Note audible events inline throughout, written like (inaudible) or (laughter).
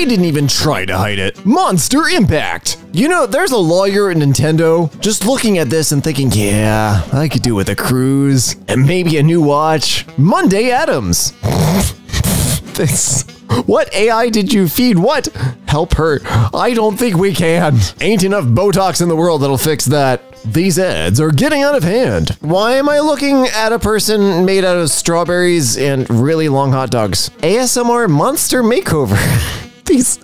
They didn't even try to hide it. Monster Impact. You know, there's a lawyer at Nintendo just looking at this and thinking, yeah, I could do with a cruise and maybe a new watch. Monday Adams. (laughs) this. What AI did you feed? What? Help her. I don't think we can. Ain't enough Botox in the world that'll fix that. These ads are getting out of hand. Why am I looking at a person made out of strawberries and really long hot dogs? ASMR monster makeover. (laughs) these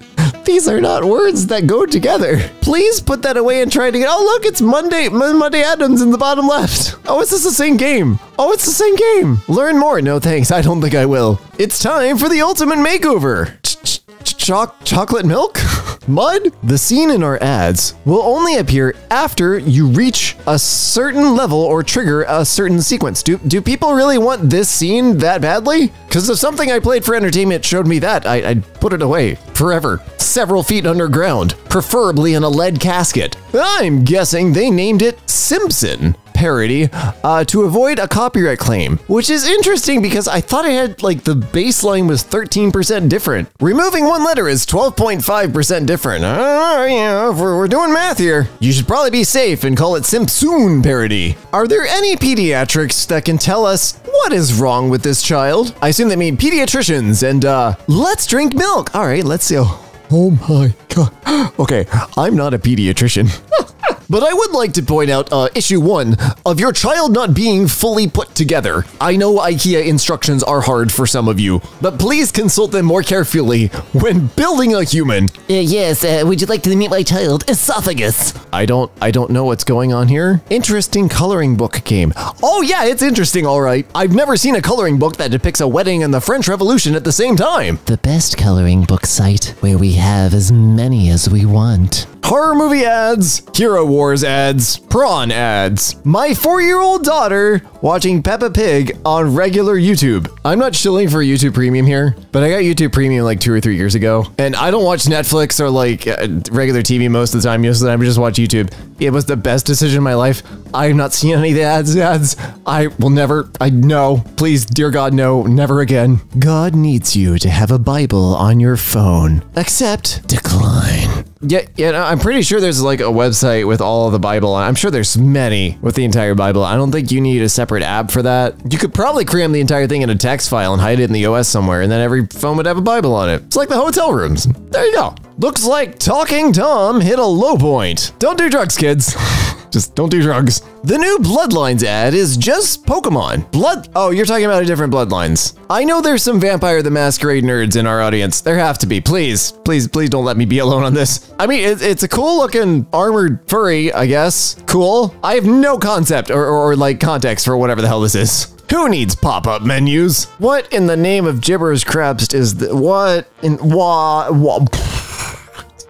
these are not words that go together. Please put that away and try to get. Oh, look, it's Monday Monday Adams in the bottom left. Oh, is this the same game? Oh, it's the same game. Learn more. No, thanks. I don't think I will. It's time for the ultimate makeover. Ch ch Choc chocolate milk? (laughs) Mud? The scene in our ads will only appear after you reach a certain level or trigger a certain sequence. Do, do people really want this scene that badly? Because if something I played for entertainment showed me that, I, I'd put it away forever. Several feet underground, preferably in a lead casket. I'm guessing they named it Simpson parody uh, to avoid a copyright claim, which is interesting because I thought I had like the baseline was 13% different. Removing one letter is 12.5% different. Uh, you know, if we're, we're doing math here, you should probably be safe and call it Simpsoon parody. Are there any pediatrics that can tell us what is wrong with this child? I assume they mean pediatricians and uh, let's drink milk. All right, let's see. Oh my god. (gasps) Okay, I'm not a pediatrician. (laughs) But I would like to point out uh, issue one of your child not being fully put together. I know IKEA instructions are hard for some of you, but please consult them more carefully when building a human. Uh, yes, uh, would you like to meet my child, Esophagus? I don't, I don't know what's going on here. Interesting coloring book game. Oh yeah, it's interesting, all right. I've never seen a coloring book that depicts a wedding and the French Revolution at the same time. The best coloring book site where we have as many as we want. Horror movie ads, Hero Wars ads, prawn ads. My four year old daughter watching Peppa Pig on regular YouTube. I'm not shilling for YouTube Premium here, but I got YouTube Premium like two or three years ago. And I don't watch Netflix or like uh, regular TV most of the time. Most I just watch YouTube. It was the best decision in my life. I have not seen any of the ads. Ads. I will never. I no. Please, dear God, no. Never again. God needs you to have a Bible on your phone. Accept. Decline. Yeah, yeah, I'm pretty sure there's like a website with all the Bible. I'm sure there's many with the entire Bible. I don't think you need a separate app for that. You could probably cram the entire thing in a text file and hide it in the OS somewhere, and then every phone would have a Bible on it. It's like the hotel rooms. There you go. Looks like Talking Tom hit a low point. Don't do drugs, kids. (laughs) Just don't do drugs. The new Bloodlines ad is just Pokemon. Blood. Oh, you're talking about a different Bloodlines. I know there's some Vampire the Masquerade nerds in our audience. There have to be. Please, please, please don't let me be (laughs) alone on this. I mean, it, it's a cool looking armored furry, I guess. Cool. I have no concept or, or, or like context for whatever the hell this is. Who needs pop-up menus? What in the name of Jibbers Crabst is the what in wah wah?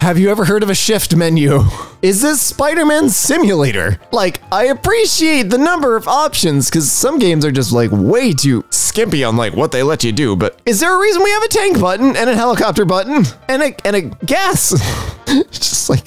Have you ever heard of a shift menu? Is this Spider-Man Simulator? Like, I appreciate the number of options because some games are just like way too skimpy on like what they let you do, but is there a reason we have a tank button and a helicopter button and a and a gas? (laughs) Just like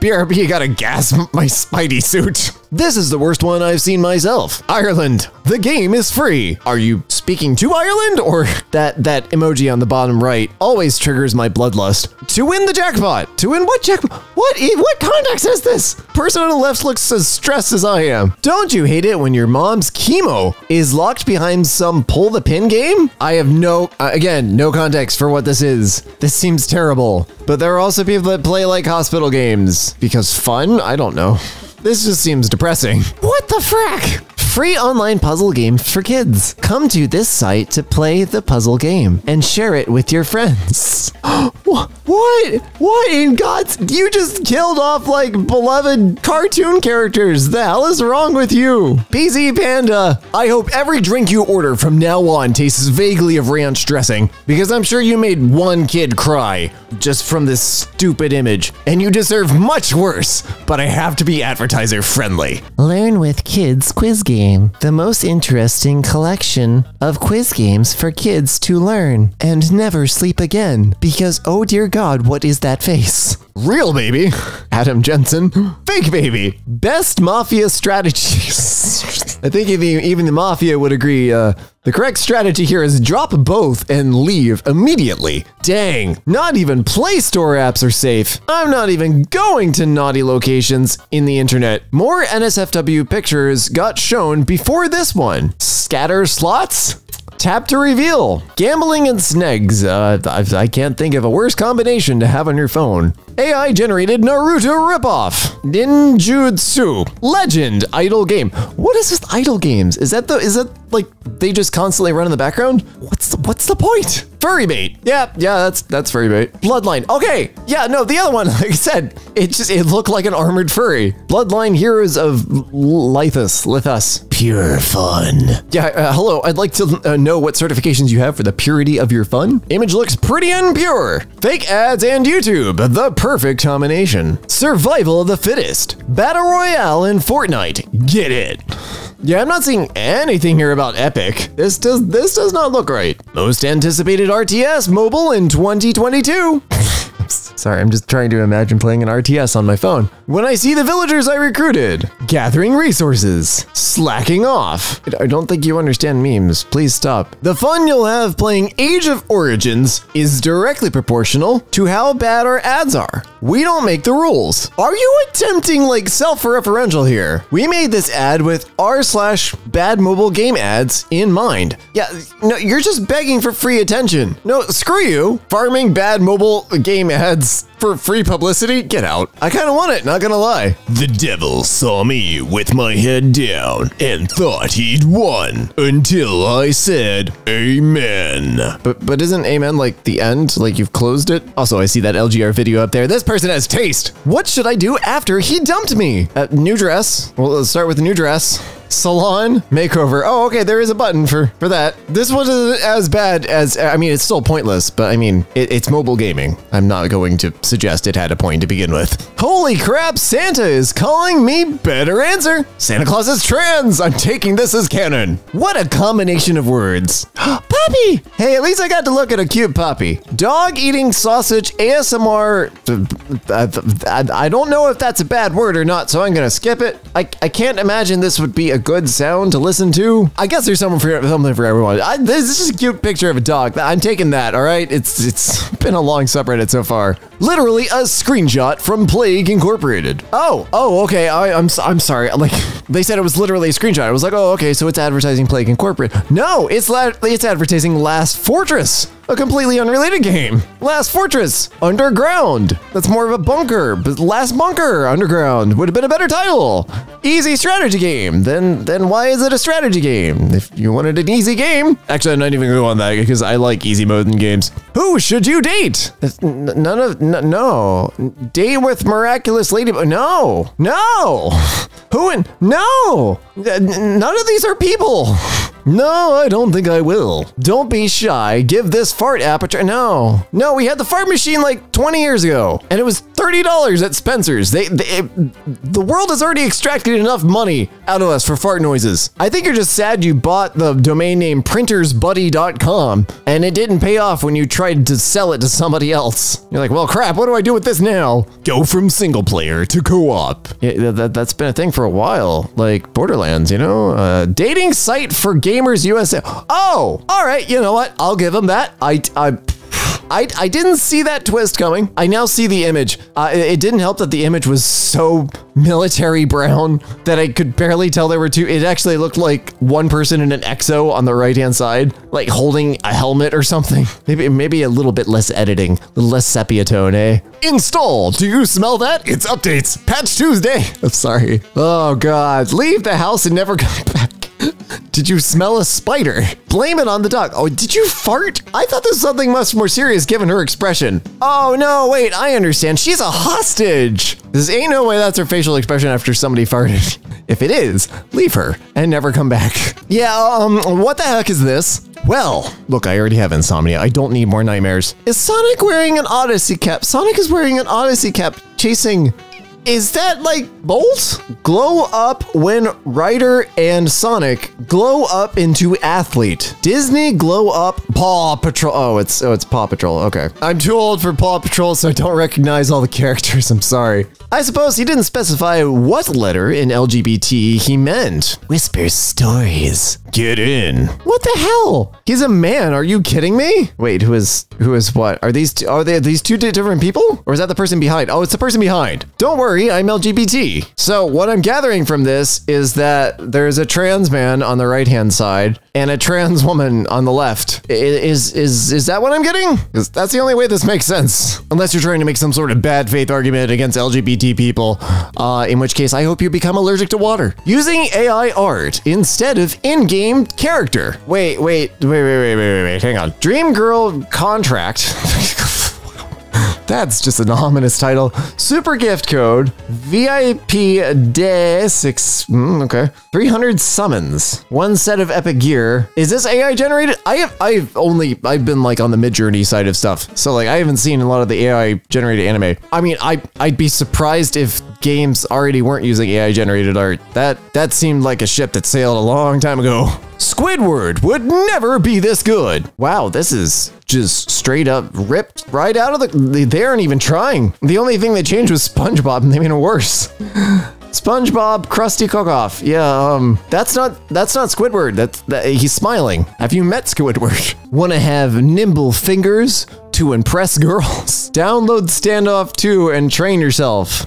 BRB you gotta gas my Spidey suit. This is the worst one I've seen myself. Ireland. The game is free. Are you speaking to Ireland or (laughs) that that emoji on the bottom right always triggers my bloodlust. To win the jackpot. To win what jackpot? What what context is this? Person on the left looks as stressed as I am. Don't you hate it when your mom's chemo is locked behind some pull the pin game? I have no uh, again, no context for what this is. This seems terrible. But there are also people that play like hospital games because fun? I don't know. This just seems depressing. What the frack? Free online puzzle game for kids. Come to this site to play the puzzle game and share it with your friends. (gasps) what? What? In God's? You just killed off like beloved cartoon characters. The hell is wrong with you? PZ Panda, I hope every drink you order from now on tastes vaguely of ranch dressing because I'm sure you made one kid cry just from this stupid image and you deserve much worse, but I have to be advertiser friendly. Learn with Kids Quiz Game, the most interesting collection of quiz games for kids to learn and never sleep again. Because, oh dear God, what is that face? Real baby, Adam Jensen. Fake baby, best mafia strategies. I think even, even the mafia would agree. Uh, The correct strategy here is drop both and leave immediately. Dang, not even Play Store apps are safe. I'm not even going to naughty locations in the internet. More NSFW pictures got shown before this one. Scatter slots? Tap to reveal. Gambling and snegs. Uh, I, I can't think of a worse combination to have on your phone. AI generated Naruto ripoff. Ninjutsu. Legend. Idle game. What is this idle games? Is that the is that like they just constantly run in the background? What's the what's the point? Furry bait. Yeah, yeah, that's that's furry bait. Bloodline. Okay. Yeah, no, the other one, (laughs) like I said, it just it looked like an armored furry. Bloodline Heroes of Lithas. Lithas. Pure fun. Yeah, uh, hello. I'd like to uh, know what certifications you have for the purity of your fun. Image looks pretty impure. Fake ads and YouTube. The perfect combination. Survival of the fittest. Battle Royale in Fortnite. Get it. Yeah, I'm not seeing anything here about Epic. This does this does not look right. Most anticipated RTS mobile in 2022. (laughs) Sorry, I'm just trying to imagine playing an RTS on my phone. When I see the villagers I recruited, gathering resources, slacking off. I don't think you understand memes. Please stop. The fun you'll have playing Age of Origins is directly proportional to how bad our ads are. We don't make the rules. Are you attempting like self-referential here? We made this ad with r slash bad mobile game ads in mind. Yeah, no, you're just begging for free attention. No, screw you. Farming bad mobile game ads for free publicity? Get out. I kind of want it, not gonna lie. The devil saw me with my head down and thought he'd won until I said amen. But but isn't amen like the end? Like you've closed it? Also, I see that LGR video up there. This person has taste. What should I do after he dumped me? Uh, new dress. Well, let's start with the new dress. Salon makeover. Oh, okay, there is a button for for that. This wasn't as bad as I mean, it's still pointless, but I mean, it, it's mobile gaming. I'm not going to suggest it had a point to begin with. Holy crap, Santa is calling me better answer. Santa Claus is trans. I'm taking this as canon. What a combination of words. (gasps) puppy. Hey, at least I got to look at a cute puppy. Dog eating sausage ASMR. Uh, uh, uh, I don't know if that's a bad word or not, so I'm gonna skip it. I, I can't imagine this would be a good sound to listen to. I guess there's something for something for everyone. I, this is just a cute picture of a dog. I'm taking that. All right, it's it's (laughs) been a long subreddit so far. Literally a screenshot from Plague Incorporated. Oh, oh, okay. I, I'm I'm sorry. Like (laughs) they said, it was literally a screenshot. I was like, oh, okay, so it's advertising Plague Incorporated. No, it's la- it's advertising Last Fortress a completely unrelated game. Last Fortress, Underground. That's more of a bunker, but Last Bunker, Underground would have been a better title. Easy strategy game. Then, then why is it a strategy game? If you wanted an easy game, actually, I'm not even going to go on that because I like easy mode in games. Who should you date? None of no. Date with miraculous lady. No, no. (laughs) Who and no. None of these are people. No, I don't think I will. Don't be shy. Give this fart app a try. No, no, we had the fart machine like 20 years ago, and it was $30 at Spencer's. They, they it, the world has already extracted enough money out of us for fart noises. I think you're just sad you bought the domain name printersbuddy.com, and it didn't pay off when you tried to sell it to somebody else. You're like, well, crap, what do I do with this now? Go from single player to co-op. Yeah, that, that's been a thing for a while, like Borderlands, you know? Uh, dating site for Gamers USA. Oh, all right. You know what? I'll give them that. I, I, I, I didn't see that twist coming. I now see the image. Uh, it, didn't help that the image was so military brown that I could barely tell there were two. It actually looked like one person in an exo on the right hand side, like holding a helmet or something. (laughs) Maybe maybe a little bit less editing, less sepia tone, eh? Install. Do you smell that? It's updates. Patch Tuesday. I'm (laughs) sorry. Oh God. Leave the house and never come (laughs) back. Did you smell a spider? Blame it on the duck. Oh, did you fart? I thought this was something much more serious given her expression. Oh no, wait, I understand. She's a hostage. This ain't no way that's her facial expression after somebody farted. (laughs) If it is, leave her and never come back. Yeah, um, what the heck is this? Well, look, I already have insomnia. I don't need more nightmares. Is Sonic wearing an Odyssey cap? Sonic is wearing an Odyssey cap chasing Is that like Bolt? Glow up when Ryder and Sonic glow up into athlete. Disney glow up Paw Patrol. Oh, it's oh, it's Paw Patrol. Okay. I'm too old for Paw Patrol, so I don't recognize all the (laughs) characters. I'm sorry. I suppose he didn't specify what letter in LGBT he meant. Whisper stories. Get in. What the hell? He's a man. Are you kidding me? Wait, who is who is what? Are these two, are they these two different people? Or is that the person behind? Oh, it's the person behind. Don't worry, I'm LGBT. So what I'm gathering from this is that there's a trans man on the right hand side and a trans woman on the left. Is is is that what I'm getting? that's the only way this makes sense. Unless you're trying to make some sort of bad faith argument against LGBT people, uh, in which case I hope you become allergic to water. Using AI art instead of in-game character. Wait, wait, wait, wait, wait, wait, wait, wait. Hang on. Dream Girl contract. (laughs) That's just an ominous title. Super gift code VIP day six. mm, okay, 300 summons. One set of epic gear. Is this AI generated? I have. I've only. I've been like on the Midjourney side of stuff. So like I haven't seen a lot of the AI generated anime. I mean, I I'd be surprised if games already weren't using AI generated art. That that seemed like a ship that sailed a long time ago. Squidward would never be this good. Wow, this is just straight up ripped right out of the. They, aren't even trying. The only thing they changed was SpongeBob, and they made it worse. (laughs) SpongeBob Krusty Cook-Off. Yeah, um, that's not that's not Squidward. That's that, he's smiling. Have you met Squidward? (laughs) Want to have nimble fingers to impress girls? (laughs) Download Standoff 2 and train yourself.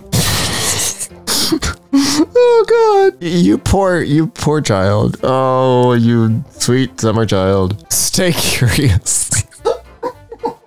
(laughs) oh god. You poor you poor child. Oh, you sweet summer child. Stay (laughs) curious. (laughs)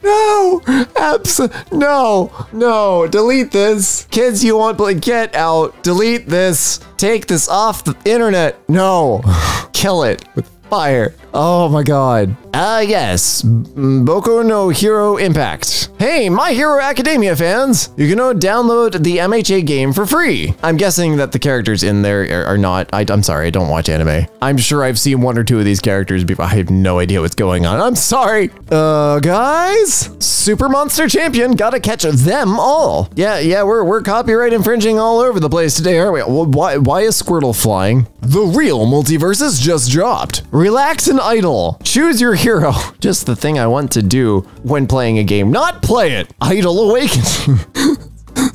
No, abs no, no, delete this. Kids, you want play, get out. Delete this. Take this off the internet. No, (sighs) kill it with fire. Oh my god. Ah, yes. M- Boku no Hero Impact. Hey, My Hero Academia fans! You can now download the MHA game for free. I'm guessing that the characters in there are, not. I, I'm sorry, I don't watch anime. I'm sure I've seen one or two of these characters before. I have no idea what's going on. I'm sorry. Uh, guys? Super Monster Champion, gotta catch them all. Yeah, yeah, we're, we're copyright infringing all over the place today, aren't we? Why, why is Squirtle flying? The real multiverses just dropped. Relax and idle. Choose your hero. (laughs) Just the thing I want to do when playing a game. Not play it. Idle awakening. (laughs)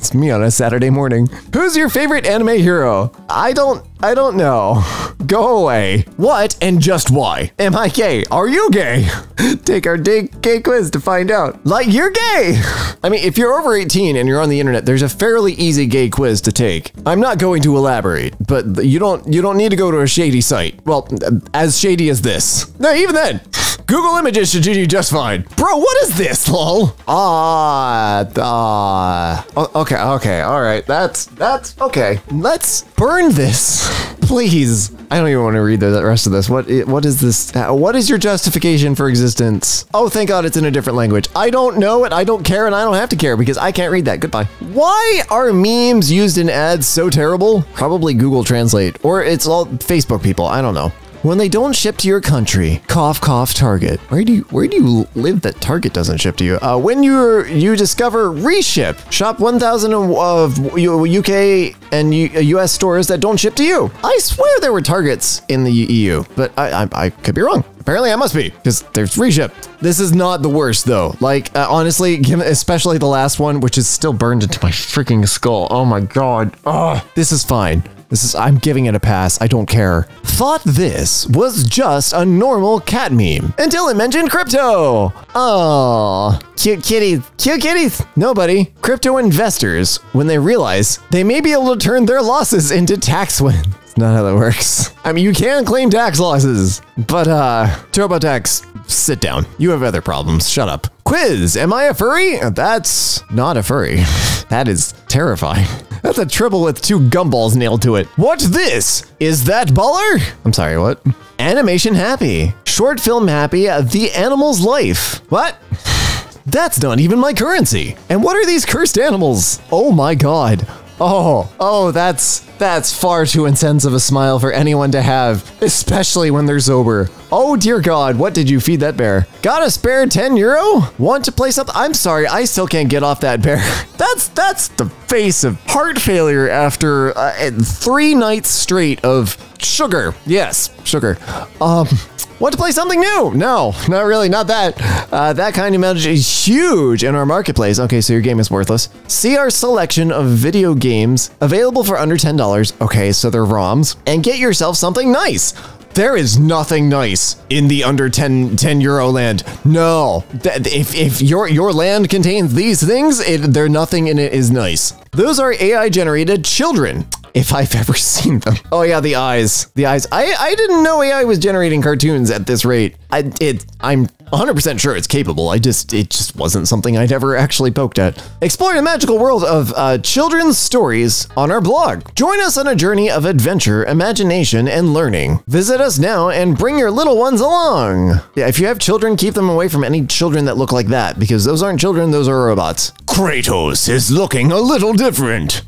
It's me on a Saturday morning. Who's your favorite anime hero? I don't I don't know. (laughs) Go away. What and just why? Am I gay? Are you gay? (laughs) Take our day gay quiz to find out. Like you're gay. (laughs) I mean, if you're over 18 and you're on the internet, there's a fairly easy gay quiz to take. I'm not going to elaborate, but you don't you don't need to go to a shady site. Well, as shady as this. No, even then. Google Images should do you just fine. Bro, what is this, lol? Ah, ah. Okay, okay, all right. That's that's okay. Let's burn this, (laughs) please. I don't even want to read the rest of this. What what is this? uh, What is your justification for existence? Oh, thank God it's in a different language. I don't know it. I don't care, and I don't have to care because I can't read that. Goodbye. Why are memes used in ads so terrible? Probably Google Translate, or it's all Facebook people. I don't know. When they don't ship to your country, cough cough Target. Where do you where do you live that Target doesn't ship to you? Uh, when you you discover reship, shop 1,000 of UK and US stores that don't ship to you. I swear there were Targets in the EU, but I I, I could be wrong. Apparently, I must be because there's reship. This is not the worst though. Like uh, honestly, especially the last one, which is still burned into my freaking skull. Oh my god. Oh, this is fine. This is, I'm giving it a pass. I don't care. Thought this was just a normal cat meme until it mentioned crypto. Oh, cute kitties, cute kitties. Nobody. Crypto investors, when they realize they may be able to turn their losses into tax wins. It's not how that works. I mean, you can claim tax losses, but uh, TurboTax, sit down. You have other problems. Shut up. Quiz, am I a furry? That's not a furry. (laughs) That is terrifying. That's a triple with two gumballs nailed to it. What's this? Is that baller? I'm sorry, what? Animation happy. Short film happy. uh, The animal's life. What? (sighs) That's not even my currency. And what are these cursed animals? Oh my god. Oh, oh, that's that's far too intense of a smile for anyone to have, especially when they're sober. Oh dear God, what did you feed that bear? Got a spare 10 euro? Want to play something? I'm sorry, I still can't get off that bear. (laughs) That's that's the face of heart failure after uh, three nights straight of sugar. Yes, sugar. Um, Want to play something new? No, not really, not that. Uh, that kind of message is huge in our marketplace. Okay, so your game is worthless. See our selection of video games available for under $10. Okay, so they're ROMs. And get yourself something nice. There is nothing nice in the under 10, 10 euro land. No, if, if your, your land contains these things, it, there nothing in it is nice. Those are AI generated children if I've ever (laughs) seen them. Oh yeah, the eyes. The eyes. I, I didn't know AI was generating cartoons at this rate. I it I'm 100% sure it's capable. I just it just wasn't something I'd ever actually poked at. Explore the magical world of uh, children's stories on our blog. Join us on a journey of adventure, imagination, and learning. Visit us now and bring your little ones along. Yeah, if you have children, keep them away from any children that look like that because those aren't children, those are robots. Kratos is looking a little different.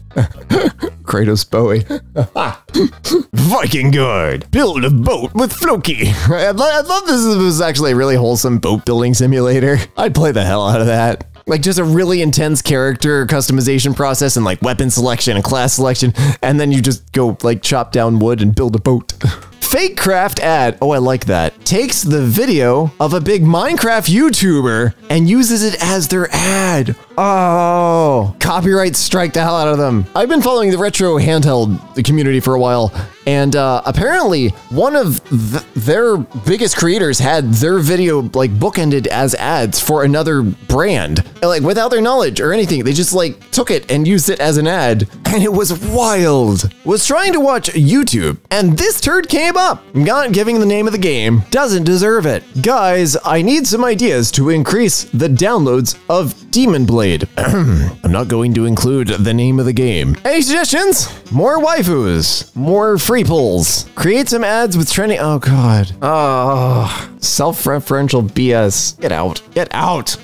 Kratos Bowie. (laughs) Viking Guard. Build a boat with Floki. I love this was actually a really wholesome boat building simulator. I'd play the hell out of that. Like just a really intense character customization process and like weapon selection and class selection, and then you just go like chop down wood and build a boat. (laughs) Fake craft ad, oh I like that, takes the video of a big Minecraft YouTuber and uses it as their ad. Oh, copyright strike the hell out of them. I've been following the retro handheld community for a while, and uh, apparently one of th their biggest creators had their video like bookended as ads for another brand, like without their knowledge or anything. They just like took it and used it as an ad, and it was wild. Was trying to watch YouTube, and this turd came up. Not giving the name of the game doesn't deserve it. Guys, I need some ideas to increase the downloads of Demon Blade. (clears throat) I'm not going to include the name of the game. Any suggestions? More waifus, more free pulls. Create some ads with trending. Oh god. Oh, self-referential BS. Get out. Get out.